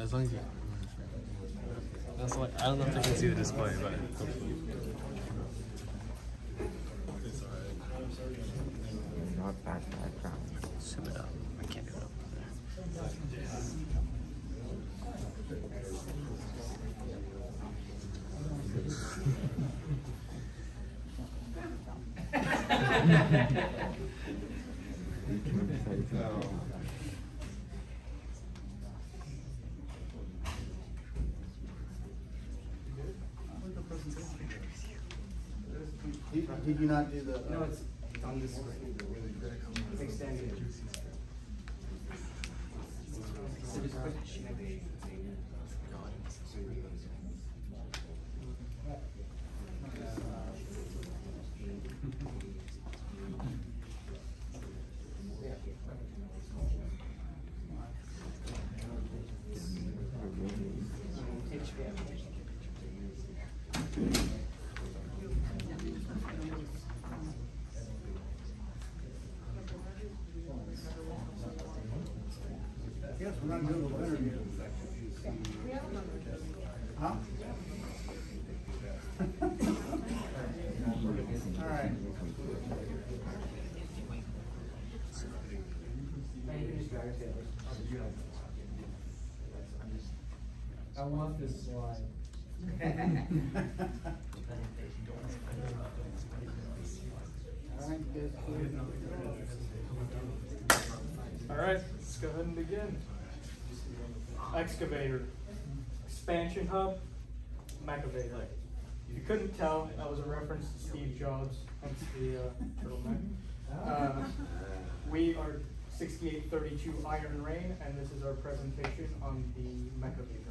As long as you. That's like I don't know if they can see the display, but. It's alright. Not bad background. Zoom it up. I can't do it up there. Did, did you not do the? uh, No, it's on this screen. It's extended. So we're not doing the interview. Huh? All right. I want this slide. All right, let's go ahead and begin. Excavator, expansion hub, Mechavator. If you couldn't tell, that was a reference to Steve Jobs, hence the uh, turtleneck. Uh, we are 6832 Iron Reign, and this is our presentation on the Mechavator.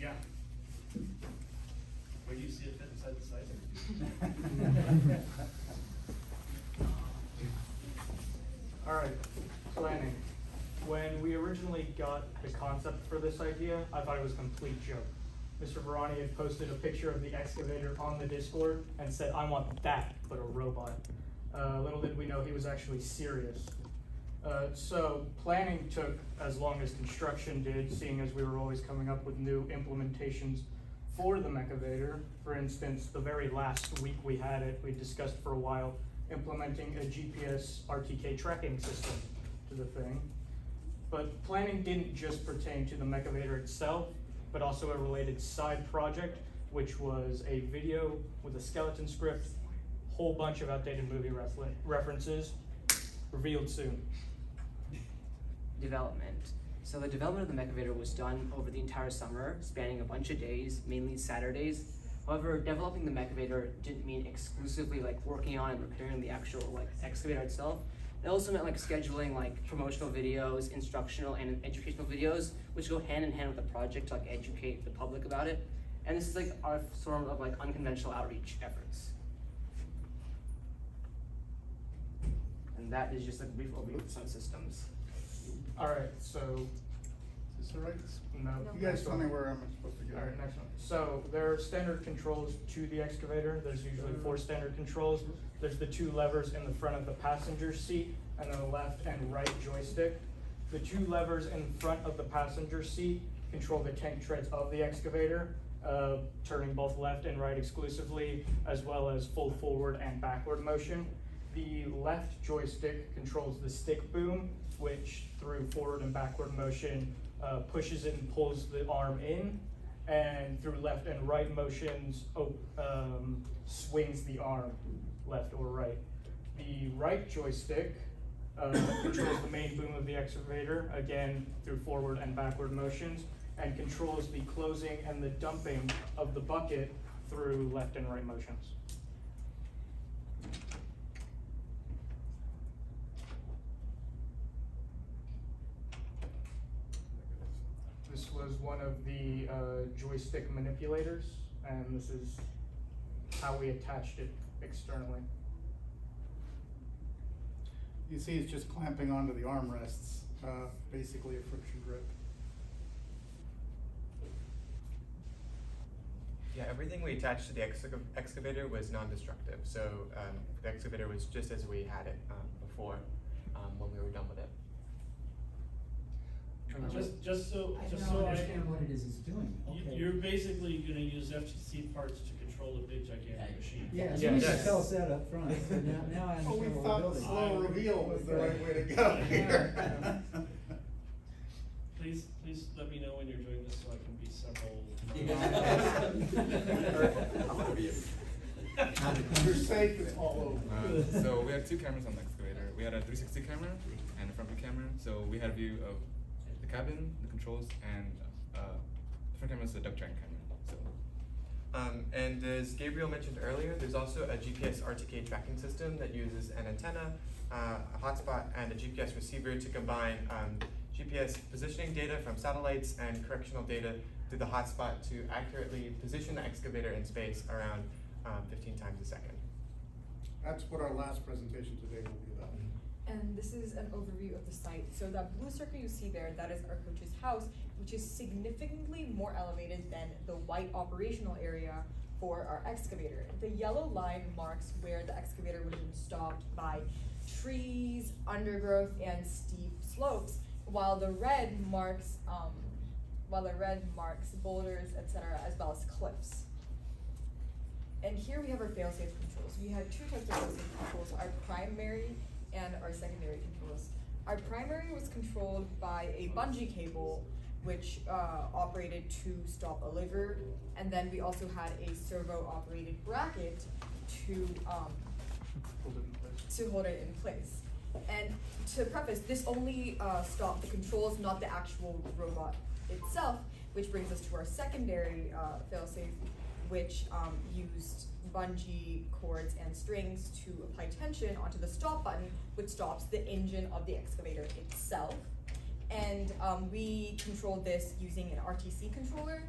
Yeah. Where do you see it fit inside the site? All right, planning. When we originally got the concept for this idea, I thought it was a complete joke. Mr. Virani had posted a picture of the excavator on the Discord and said, I want that, but a robot. Uh, little did we know he was actually serious. Uh, so planning took as long as construction did, seeing as we were always coming up with new implementations for the Mechavator. For instance, the very last week we had it, we discussed for a while implementing a GPS RTK tracking system to the thing. But planning didn't just pertain to the Mechavator itself, but also a related side project, which was a video with a skeleton script, whole bunch of outdated movie references, revealed soon. Development. So the development of the Mechavator was done over the entire summer, spanning a bunch of days, mainly Saturdays. However, developing the Mechavator didn't mean exclusively like working on and repairing the actual like excavator itself. It also meant like scheduling like promotional videos, instructional and educational videos, which go hand in hand with the project to like educate the public about it. And this is like our sort of like unconventional outreach efforts. And that is just a brief overview of some Systems. All right, so Is this all right? no. You guys tell me where I'm supposed to go. All right, next one. So there are standard controls to the excavator. There's usually four standard controls. There's the two levers in the front of the passenger seat and then the left and right joystick. The two levers in front of the passenger seat control the tank treads of the excavator, uh, turning both left and right exclusively, as well as full forward and backward motion. The left joystick controls the stick boom, which through forward and backward motion uh, pushes and pulls the arm in, and through left and right motions um, swings the arm left or right. The right joystick uh, controls the main boom of the excavator, again through forward and backward motions, and controls the closing and the dumping of the bucket through left and right motions. This was one of the uh, joystick manipulators, and this is how we attached it externally. You see it's just clamping onto the armrests, uh, basically a friction grip. Yeah, everything we attached to the exca- excavator was non-destructive, so um, the excavator was just as we had it um, before um, when we were done with it. Just, just so, I just don't so I understand can, what it is it's doing, you, okay. you're basically gonna use FTC parts to control a big gigantic machine. Yeah, Yes. you need Yes. tell us that up front, so now, now I Oh, we understand what we're thought building. slow reveal was the right way to go here. Please, please let me know when you're doing this so I can be several. You're safe, it's all over. Uh, so we had two cameras on the excavator. We had a 360 camera and a front view camera. So we had a view of the cabin, the controls, and uh, the front camera is the duct drying camera. So Um, and as Gabriel mentioned earlier, there's also a GPS RTK tracking system that uses an antenna, uh, a hotspot, and a GPS receiver to combine um, GPS positioning data from satellites and correctional data through the hotspot to accurately position the excavator in space around um, 15 times a second. That's what our last presentation today will be about. This is an overview of the site. So that blue circle you see there, that is our coach's house, which is significantly more elevated than the white operational area for our excavator. The yellow line marks where the excavator would have been stopped by trees, undergrowth, and steep slopes, while the red marks, um, while the red marks boulders, etc., as well as cliffs. And here we have our fail-safe controls. We had two types of fail-safe controls, our primary and our secondary controls. Our primary was controlled by a bungee cable, which uh, operated to stop a liver, and then we also had a servo-operated bracket to um, Hold it in place. to hold it in place. And to preface, this only uh, stopped the controls, not the actual robot itself, which brings us to our secondary uh, failsafe, which um, used bungee cords and strings to apply tension onto the stop button, which stops the engine of the excavator itself. And um, we controlled this using an RTC controller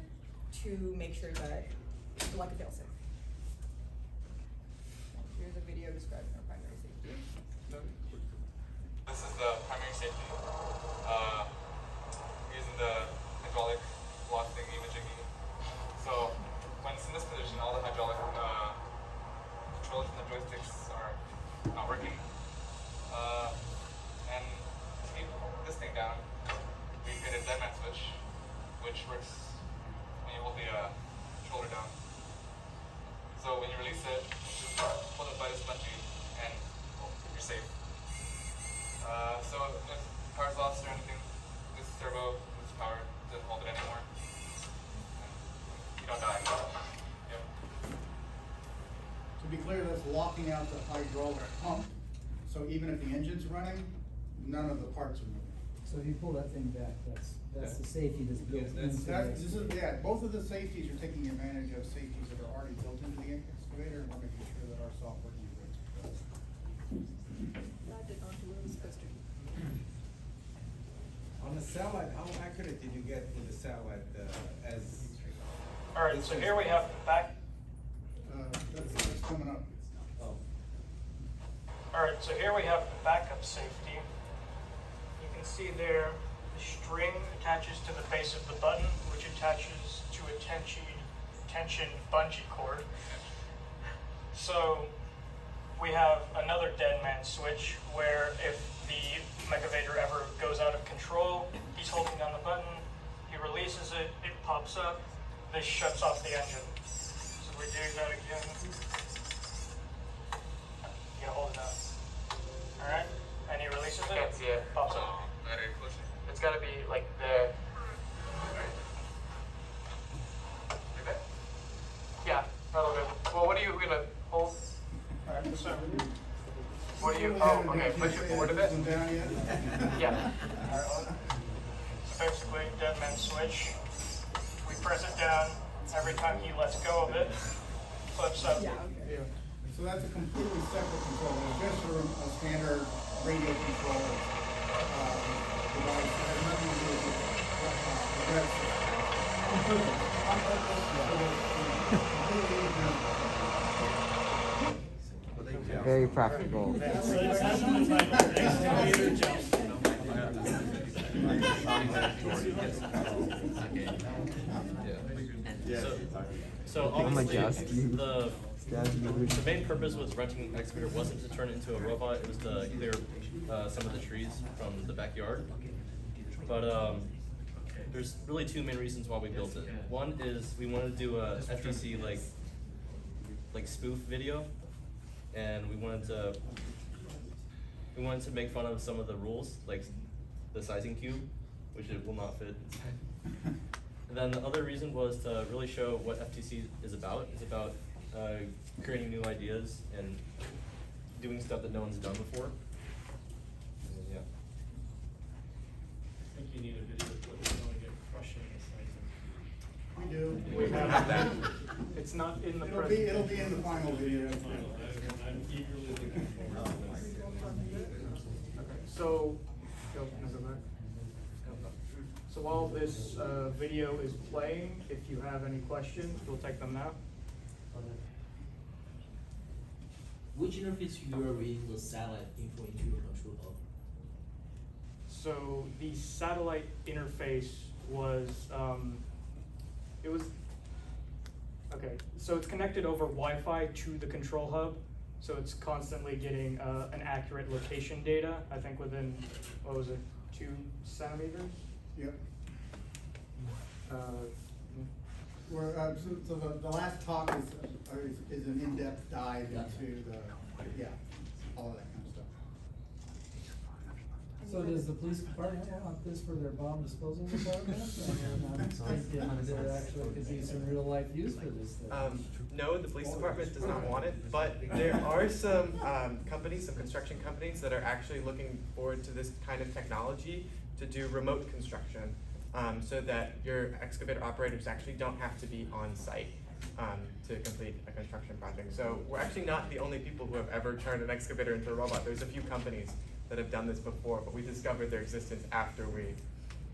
to make sure that it's like a failsafe. Here's a video describing our primary safety. this is the primary safety. Uh, using the hydraulic velocity imaging. So when it's in this position, all the hydraulic uh, controls from the joysticks are not working. Uh, and to keep this thing down, we created a dead man switch, which works when you hold the uh, controller down. So when you release it, it by this bungee, and well, you're safe. Uh, so if power's lost or anything, this servo, this power doesn't hold it anymore. You don't die. Yep. To be clear, that's locking out the hydraulic pump, so even if the engine's running, none of the parts are. So if you pull that thing back, that's, that's the safety that's built Yeah, into that's- the this is, excavator. yeah, both of the safeties are taking advantage of safeties that are already built into the excavator, and we're making sure that our software can do it. That did not do what it was supposed to. On the satellite, how accurate did you get with the satellite uh, as? All right, so here we have the back, Uh, that's, that's coming up. Oh. all right, so here we have the backup safety. You can see there, the string attaches to the base of the button, which attaches to a tension, tension bungee cord. So we have another dead man switch where if the Mechavator ever goes out of control, he's holding down the button, he releases it, it pops up, this shuts off the engine. So we do that again. Yeah, hold it down. Alright, and he releases it. Can't see it. Pops up. Very close. It's got to be like there. Like that? Yeah, that'll do. Well, what are you gonna hold? Alright, so, What do you? We Oh, haven't okay. actually Push it said forward a it bit. isn't down yet. Yeah. alright, basically dead man switch. We press it down every time he lets go of it. Flips up. Yeah, okay. So that's a completely separate control, it's just a, a standard radio control, uh, device, that has nothing to do with the, the REV system. On purpose, on purpose, so that, completely independent. Very practical. So it's not like excavator jump. So, so obviously, the, the main purpose with renting an excavator wasn't to turn it into a robot, it was to clear, uh, some of the trees from the backyard. But, um, there's really two main reasons why we built it. One is we wanted to do a FTC like, like spoof video, and we wanted to, we wanted to make fun of some of the rules, like the sizing cube, which it will not fit inside. And then the other reason was to really show what FTC is about. It's about uh, creating new ideas and doing stuff that no one's done before. And, yeah. I think you need a video of what you're going to get crushing the sizing. We do. We have that. It's not in the It'll be, it'll be in the final video. Final, I'm I'm eagerly looking forward to this. So, go, no, go back. So while this, uh, video is playing, if you have any questions, we'll take them now. Which interface you are reading the satellite info into your control hub? So the satellite interface was, um, it was, okay, so it's connected over Wi-Fi to the control hub. So it's constantly getting, uh, an accurate location data, I think within, what was it, two centimeters? Yep. Uh, We're, uh, so, so the, the last talk is, uh, is, is an in-depth dive Gotcha. into the, yeah, all of that kind of stuff. So does the police department want this for their bomb disposal department? And I'm thinking there actually could be some real life use for this thing. Um, no, the police department does not want it, but there are some, um, companies, some construction companies that are actually looking forward to this kind of technology to do remote construction, um, so that your excavator operators actually don't have to be on site, um, to complete a construction project. So we're actually not the only people who have ever turned an excavator into a robot. There's a few companies that have done this before, but we discovered their existence after we,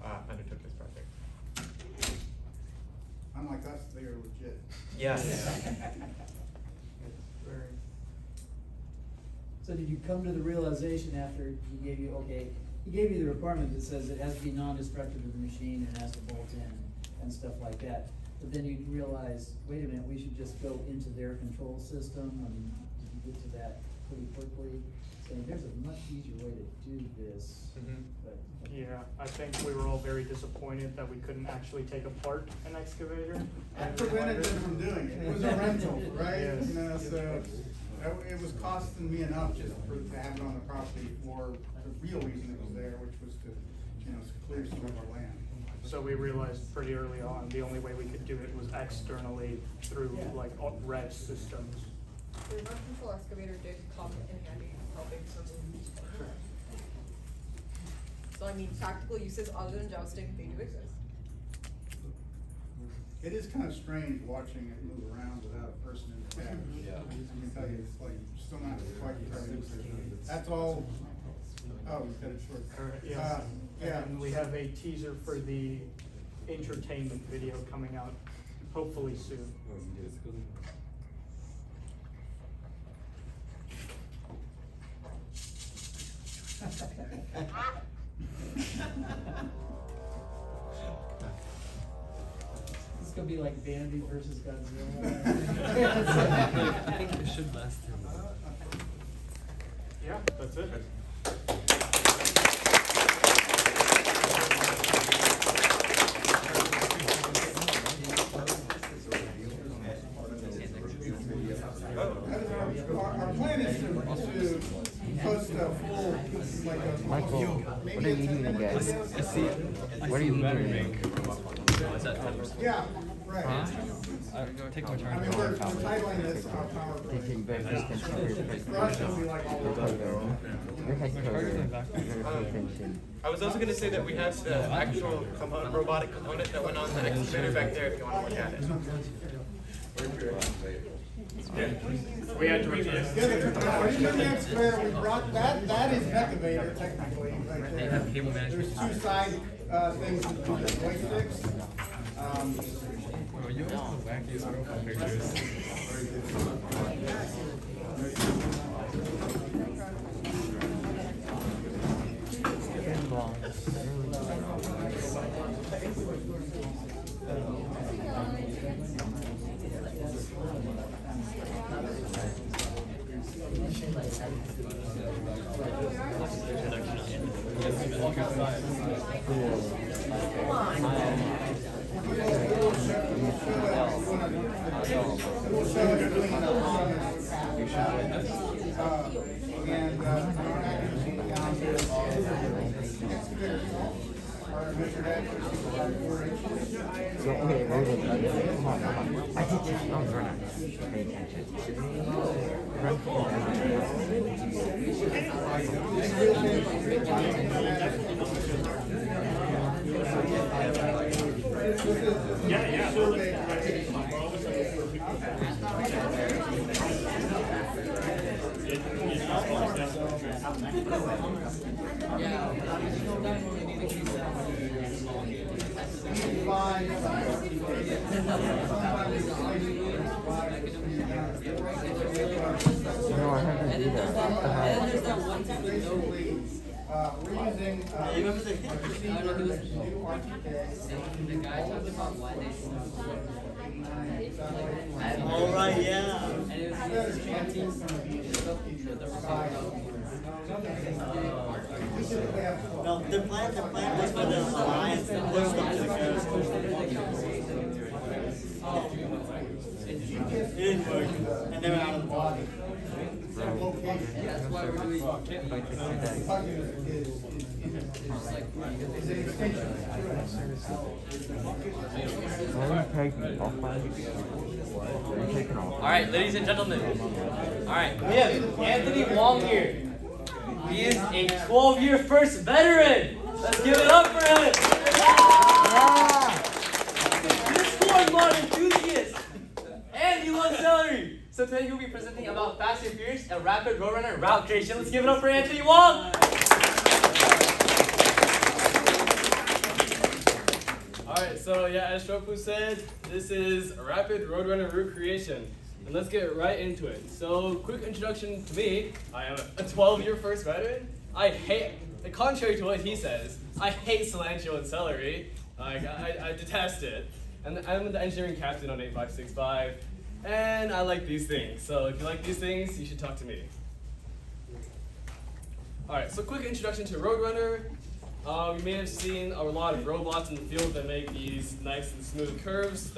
uh, undertook this project. Unlike us, they are legit. Yes. So did you come to the realization after he gave you, okay, he gave you the requirement that says it has to be non-destructive to the machine and has to bolt in and stuff like that? But then you realize, wait a minute, we should just go into their control system and did you get to that pretty quickly? Saying there's a much easier way to do this, Mhm. but. yeah, I think we were all very disappointed that we couldn't actually take apart an excavator. That prevented them from doing it. It was a rental, right? Yes. You know, so, it was costing me enough just for, to have it on the property for the real reason it was there, which was to, you know, clear some of our land. So we realized pretty early on, the only way we could do it was externally through Yeah. like au- REV systems. The remote control excavator did come in handy helping remove. So I mean, practical uses other than jousting, they do exist. It is kind of strange watching it move around without a person in the cab. Yeah. I can tell you, it's like, still not quite entirely clear. That's all, oh, we've got it short. Yes. Uh, Yeah. And we have a teaser for the entertainment video coming out hopefully soon. This is gonna be like Bambi versus Godzilla. I think it should last him. Yeah, that's it. Take my I mean, we're, we're titling this our power break. Taking breakfast and For us, it'll be like all over. Your Um, I was also gonna say that we have the actual component, robotic component that went on the excavator back there if you wanna look at it. We had to review. Yeah, the, now, the next we brought, that, that is excavator technically, right They there. have cable management. There's two side, uh, things with the joysticks. Um, you always the wackiest profile pictures. We'll show it between the, uh, and, uh, our acting machine down here. Excavator. Our Richard Atkins, our four inches. So, okay. I did just, I was running. Pay attention. Yeah, yeah. right. We're always looking for people. It- it's not always necessary. No, I haven't do that. Basically, uh, we're using, uh, a procedure that's new architect. All right, yeah. No, the plan, the plan was for the alliance to push them to go. It didn't work, and they were out of the body. That's why we're doing. Is, is, is, is an extension. Why are you taking off my? I'm taking off. All right, ladies and gentlemen. All right, we have Anthony Wong here. He is a 12-year first veteran. Let's give it up for him. Discord mod enthusiast, and he loves celery. So today he'll be presenting about Fast and Furious, a rapid roadrunner route creation. Let's give it up for Anthony Wong. Alright, so yeah, as Shofu said, this is rapid Roadrunner route creation. And let's get right into it. So, quick introduction to me. I am a 12 year first veteran. I hate, contrary to what he says, I hate cilantro and celery. Like, I, I detest it. And I'm the engineering captain on 8565. And I like these things. So, if you like these things, you should talk to me. Alright, so quick introduction to Roadrunner. Um, you may have seen a lot of robots in the field that make these nice and smooth curves. That's